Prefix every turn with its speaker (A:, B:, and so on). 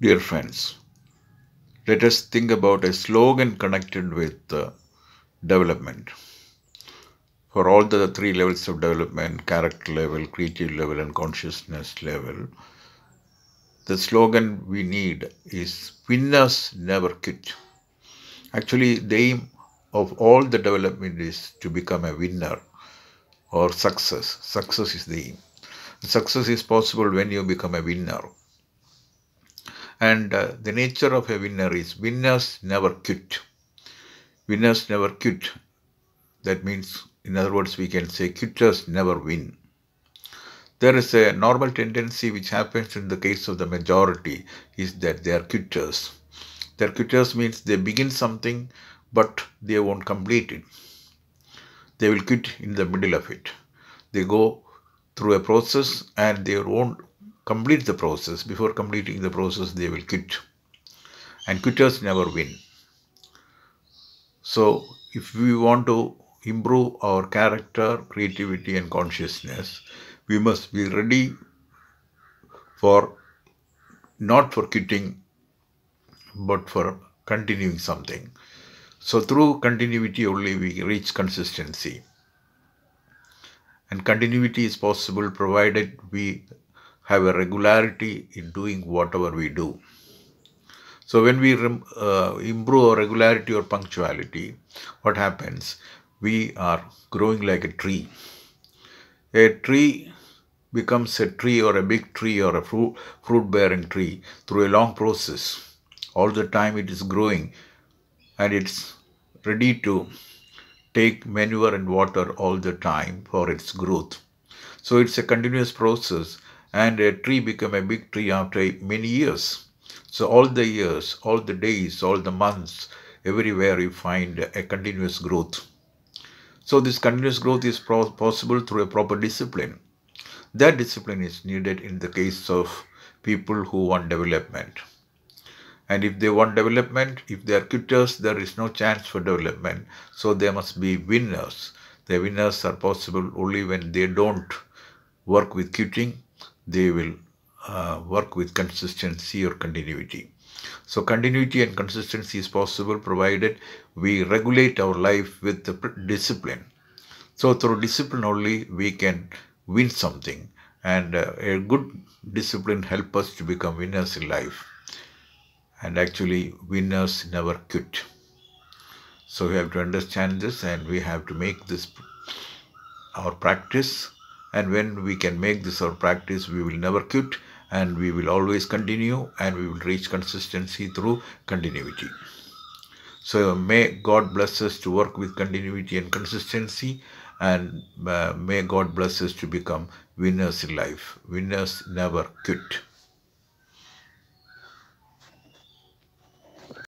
A: Dear friends, let us think about a slogan connected with uh, development. For all the three levels of development character level, creative level, and consciousness level the slogan we need is winners never quit. Actually, the aim of all the development is to become a winner or success. Success is the aim. Success is possible when you become a winner. And uh, the nature of a winner is winners never quit. Winners never quit. That means, in other words, we can say quitters never win. There is a normal tendency which happens in the case of the majority is that they are quitters. Their quitters means they begin something but they won't complete it. They will quit in the middle of it. They go through a process and they won't complete the process. Before completing the process, they will quit. And quitters never win. So, if we want to improve our character, creativity, and consciousness, we must be ready for not for quitting but for continuing something. So, through continuity only we reach consistency. And continuity is possible provided we have a regularity in doing whatever we do. So, when we uh, improve our regularity or punctuality, what happens? We are growing like a tree. A tree becomes a tree or a big tree or a fruit, fruit bearing tree through a long process. All the time it is growing and it's ready to take manure and water all the time for its growth. So it's a continuous process and a tree become a big tree after many years. So all the years, all the days, all the months, everywhere you find a continuous growth. So this continuous growth is possible through a proper discipline. That discipline is needed in the case of people who want development. And if they want development, if they are quitters, there is no chance for development. So they must be winners. The winners are possible only when they don't work with quitting, they will uh, work with consistency or continuity. So continuity and consistency is possible provided we regulate our life with the discipline. So through discipline only we can win something and uh, a good discipline help us to become winners in life and actually winners never quit so we have to understand this and we have to make this our practice and when we can make this our practice we will never quit and we will always continue and we will reach consistency through continuity. So may god bless us to work with continuity and consistency and uh, may god bless us to become winners in life. Winners never quit